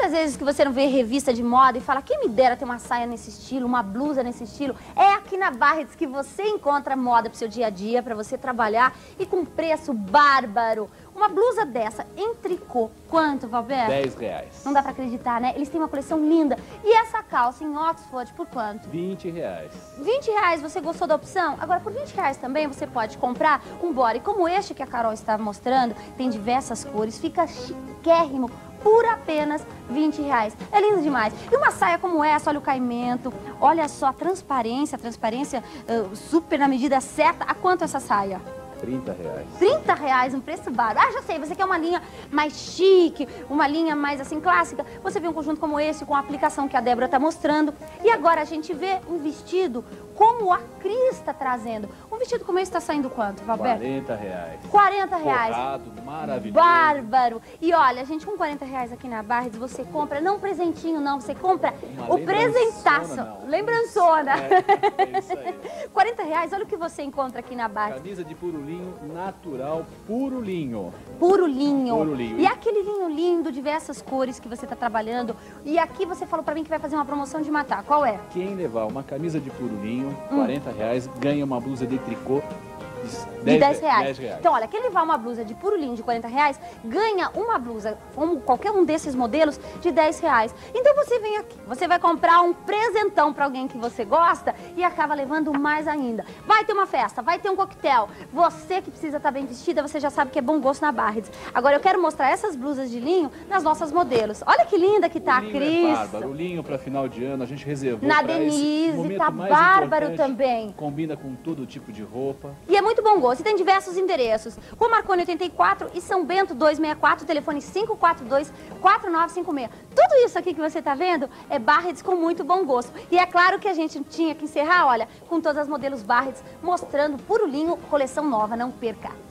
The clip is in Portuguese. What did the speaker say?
quantas vezes que você não vê revista de moda e fala, quem me dera ter uma saia nesse estilo, uma blusa nesse estilo? É aqui na Barrets que você encontra moda pro seu dia a dia, para você trabalhar e com preço bárbaro. Uma blusa dessa em tricô, quanto, Valber? 10 reais. Não dá pra acreditar, né? Eles têm uma coleção linda. E essa calça em Oxford, por quanto? 20 reais. 20 reais, você gostou da opção? Agora, por 20 reais também você pode comprar um body como este que a Carol está mostrando. Tem diversas cores, fica chiquérrimo por apenas 20 reais. É lindo demais. E uma saia como essa, olha o caimento, olha só a transparência, a transparência uh, super na medida certa. A quanto essa saia? 30 reais. 30 reais, um preço bárbaro. Ah, já sei, você quer uma linha mais chique, uma linha mais assim clássica. Você vê um conjunto como esse, com a aplicação que a Débora está mostrando. E agora a gente vê um vestido como a Cris está trazendo. Um vestido como esse está saindo quanto, Valberto? 40 reais. 40 reais. Forrado, maravilhoso. Bárbaro. E olha, gente, com 40 reais aqui na Barres, você compra, não presentinho não, você compra Uma o presentaço. não. Lembrançona. É, é isso aí. 40 reais, olha o que você encontra aqui na Barres. Camisa de puro linho, natural, puro linho. Puro linho. Puro linho. E aquele linho lindo, diversas cores que você está trabalhando. E aqui você falou para mim que vai fazer uma promoção de matar. Qual é? Quem levar uma camisa de puro linho, Hum. 40 reais, ganha uma blusa de tricô de De 10 reais. 10 reais. Então, olha, quem levar uma blusa de puro linho de 40 reais, ganha uma blusa, como qualquer um desses modelos, de 10 reais. Então você vem aqui, você vai comprar um presentão para alguém que você gosta e acaba levando mais ainda. Vai ter uma festa, vai ter um coquetel. Você que precisa estar bem vestida, você já sabe que é bom gosto na Barreds. Agora eu quero mostrar essas blusas de linho nas nossas modelos. Olha que linda que tá a linho Cris. é bárbaro. O linho para final de ano a gente reservou Na Denise, tá bárbaro também. Combina com todo tipo de roupa. E é muito bom gosto. E tem diversos endereços. Rua Marconi 84 e São Bento 264, telefone 542-4956. Tudo isso aqui que você está vendo é Barrets com muito bom gosto. E é claro que a gente tinha que encerrar, olha, com todas as modelos Barrets mostrando puro linho, coleção nova. Não perca!